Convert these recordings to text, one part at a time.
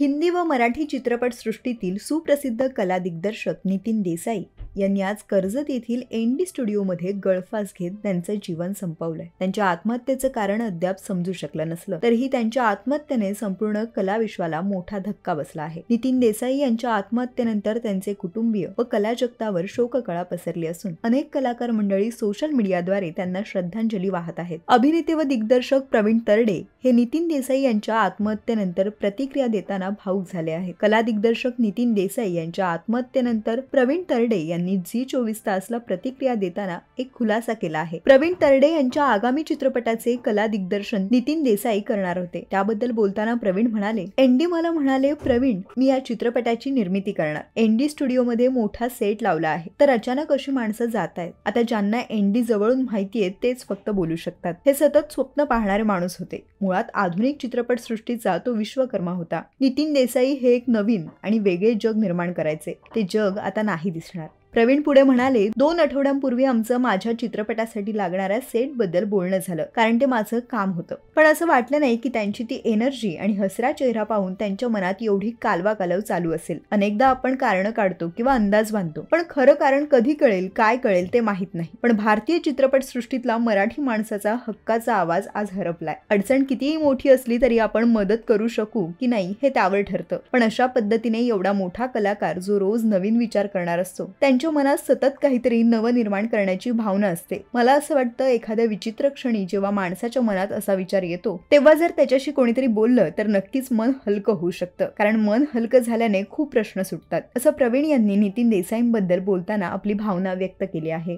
हिंदी व मराठी चित्रपटसृष्टीतील सुप्रसिद्ध कला दिग्दर्शक नितीन देसाई. यांनी आज कर्जत येथील एनडी स्टुडिओमध्ये गळफास घेत त्यांचं जीवन संपवलंय. त्यांच्या आत्महत्येचं कारण अद्याप समजू शकलं नसलं तरीही त्यांच्या आत्महत्येने संपूर्ण कलाविश्वाला मोठा धक्का बसला आहे. नितीन देसाई यांच्या आत्महत्येनंतर त्यांचे कुटुंबीय व कला जगतावर शोककळा पसरली असून अनेक कलाकार मंडळी सोशल मीडियाद्वारे त्यांना श्रद्धांजली वाहत आहेत. अभिनेते व दिग्दर्शक प्रवीण तरडे हे नितीन देसाई यांच्या आत्महत्येनंतर प्रतिक्रिया देताना भाऊक झाले आहेत. कला दिग्दर्शक नितीन देसाई यांच्या आत्महत्येनंतर प्रवीण तरडे यांनी झी चोवीस तासला प्रतिक्रिया देताना एक खुलासा केला आहे. प्रवीण तरडे यांच्या आगामी चित्रपटाचे कला दिग्दर्शन नितीन देसाई करणार होते. त्याबद्दल बोलताना प्रवीण म्हणाले एनडी मला म्हणाले प्रवीण मी या चित्रपटाची निर्मिती करणार. एनडी स्टुडिओमध्ये मोठा सेट लावला आहे. तर अचानक अशी माणसं जात आहेत आता ज्यांना एनडी जवळून माहिती आहे तेच फक्त बोलू शकतात. हे सतत स्वप्न पाहणारे माणूस होते. मुळात आधुनिक चित्रपट सृष्टीचा तो विश्वकर्मा होता. नितीन देसाई हे एक नवीन आणि वेगळे जग निर्माण करायचे. ते जग आता नाही दिसणार. प्रवीण पुढे म्हणाले दोन आठवड्यांपूर्वी आमचं माझ्या चित्रपटासाठी लागणाऱ्या सेटबद्दल बोलणं झालं कारण ते माझं काम होतं. पण असं वाटलं नाही की त्यांची ती एनर्जी आणि हसरा चेहरा पाहून त्यांच्या मनात एवढी कालवा कालव चालू असेल. अनेकदा आपण कारण काढतो किंवा अंदाज बांधतो पण खरं कारण कधी कळेल काय कळेल ते माहीत नाही. पण भारतीय चित्रपट सृष्टीतला मराठी माणसाचा हक्काचा आवाज आज हरपलाय. अडचण कितीही मोठी असली तरी आपण मदत करू शकू की नाही हे त्यावर ठरतं. पण अशा पद्धतीने एवढा मोठा कलाकार जो रोज नवीन विचार करणार असतो त्यांच्या मनात सतत काहीतरी नवनिर्माण करण्याची भावना असते. मला असं वाटतं एखाद्या विचित्र क्षणी जेव्हा माणसाच्या मनात असा विचार येतो तेव्हा जर त्याच्याशी कोणीतरी बोललं तर नक्कीच मन हलकं होऊ शकतं. कारण मन हलकं झाल्याने खूप प्रश्न सुटतात. असं प्रवीण यांनी नितीन देसाईंबद्दल बोलताना आपली भावना व्यक्त केली आहे.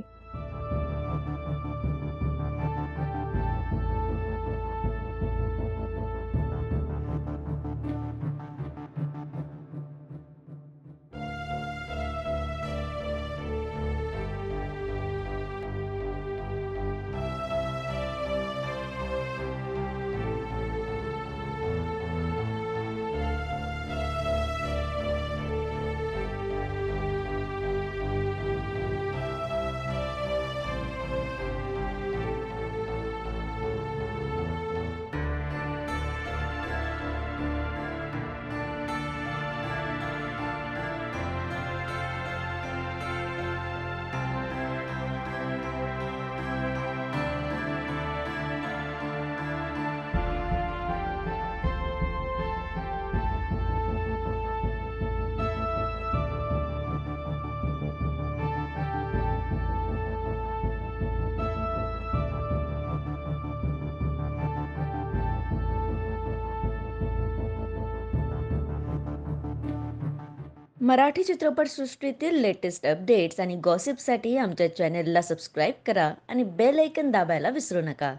मराठी चित्रपटसृष्टीतील लेटेस्ट अपडेट्स आणि गॉसिपसाठी आमच्या चॅनेलला सबस्क्राईब करा आणि बेल ऐकन दाबायला विसरू नका.